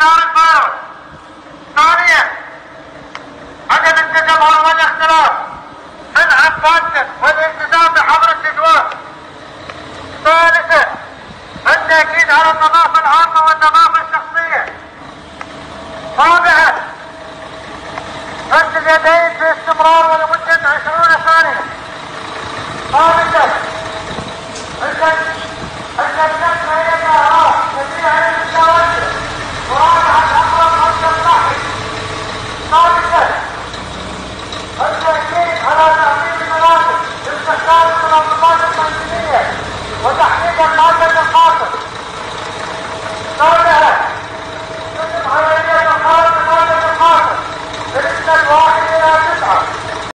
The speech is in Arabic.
انتشار الفيروس ثانيا عدم التجمهر والاختلاط منع فاسد والالتزام بحظر التجوال. ثالثا التأكيد على النظافة العامة والنظافة الشخصية. رابعا غسل اليدين باستمرار ولمدة عشرون ثانية خامسا التنفس Congressman.